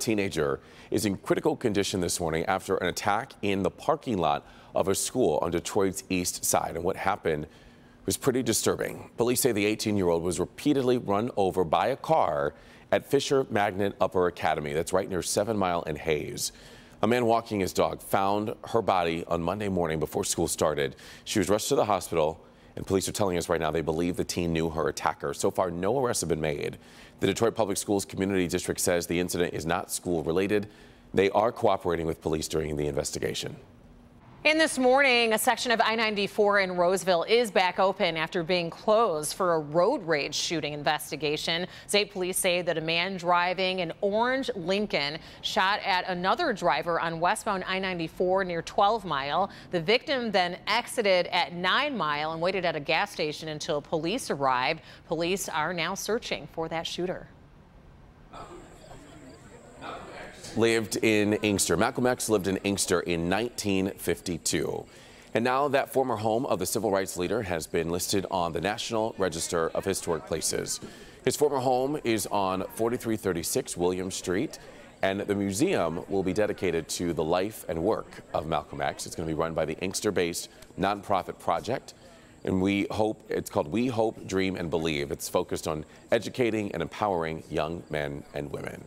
teenager is in critical condition this morning after an attack in the parking lot of a school on Detroit's east side. And what happened was pretty disturbing. Police say the 18 year old was repeatedly run over by a car at Fisher Magnet Upper Academy. That's right near Seven Mile and Hayes. A man walking his dog found her body on Monday morning before school started. She was rushed to the hospital. And police are telling us right now they believe the teen knew her attacker. So far, no arrests have been made. The Detroit Public Schools Community District says the incident is not school related. They are cooperating with police during the investigation. In this morning, a section of I-94 in Roseville is back open after being closed for a road rage shooting investigation. State police say that a man driving an orange Lincoln shot at another driver on westbound I-94 near 12 Mile. The victim then exited at 9 Mile and waited at a gas station until police arrived. Police are now searching for that shooter lived in Inkster. Malcolm X lived in Inkster in 1952. And now that former home of the civil rights leader has been listed on the National Register of Historic Places. His former home is on 4336 William Street, and the museum will be dedicated to the life and work of Malcolm X. It's going to be run by the Inkster-based nonprofit project, and we hope it's called We Hope, Dream, and Believe. It's focused on educating and empowering young men and women.